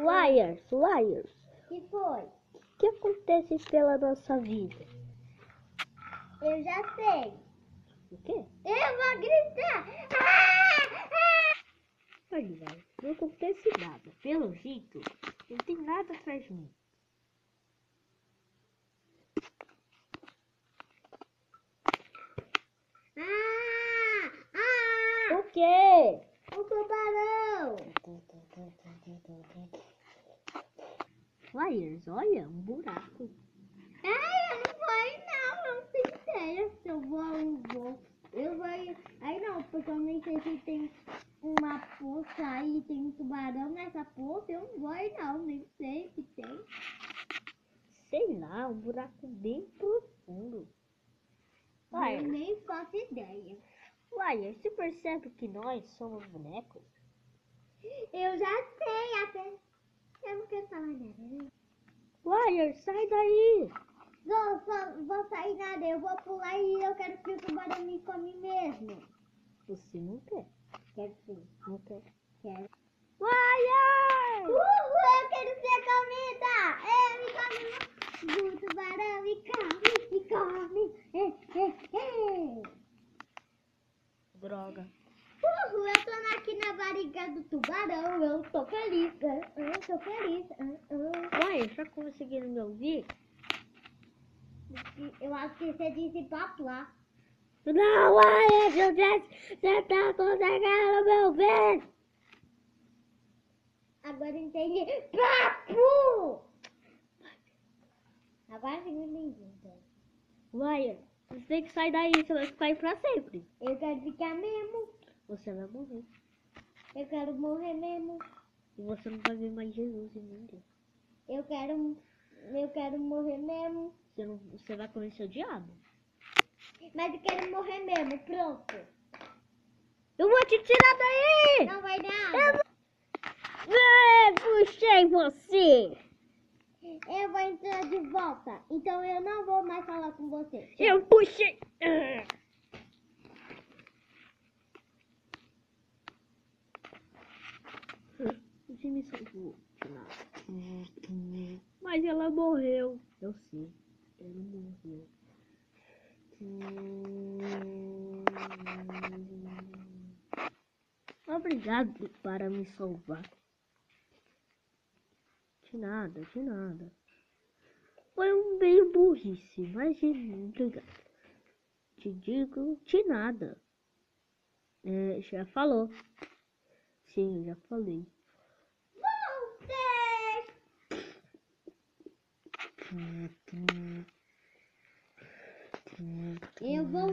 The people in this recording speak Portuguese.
Liars, liars. que foi? O que acontece pela nossa vida? Eu já sei. O quê? Eu vou gritar. Ah! Ah! Olha, não acontece nada. Pelo jeito, não tem nada atrás de mim. Ah! Ah! O quê? O tubarão! Liars, olha, um buraco. Ai, eu não vou não, eu não tenho ideia se eu vou ou não vou. Eu vou. Aí não, porque eu nem sei se tem uma poça aí, tem um tubarão nessa poça, eu não vou aí não, nem sei se tem. Sei lá, um buraco bem profundo. Eu Liars, nem faço ideia. liars, você percebe que nós somos bonecos? Eu já sei, até. Eu não quero falar nada, né? Liars, sai daí. Vou, vou, vou sair nada, eu vou pular e eu quero que o tubarão me come mesmo. Você não quer, Quero sim, não quer. quero. Liars! Uhul, eu quero ser comida! É, me come! O tubarão me come, me come! É, é, é. Droga. Uhul, eu tô aqui na barriga do tubarão, eu tô feliz, ah, eu tô feliz. ah, ah. Liars, tá conseguindo me ouvir? Eu acho que você disse paplá. Não, Liars, eu disse, você tá conseguindo me ouvir? Agora entendi. Papu! Agora sim eu entendi. então. Liars, você tem que sair daí, você vai ficar aí pra sempre. Eu quero ficar mesmo. Você vai morrer. Eu quero morrer mesmo. E você não vai ver mais Jesus em ninguém. Eu quero. Eu quero morrer mesmo. Você, não, você vai conhecer o diabo. Mas eu quero morrer mesmo. Pronto. Eu vou te tirar daí! Não vai Eu nada. vou... É, puxei você! Eu vou entrar de volta. Então eu não vou mais falar com você. Eu puxei! Ah. Você me salvou. Mas ela morreu. Eu sei. Ela morreu. Obrigado para me salvar. De nada, de nada. Foi um meio burrice, mas de obrigado. Te digo de nada. É, já falou. Sim, já falei. Eu vou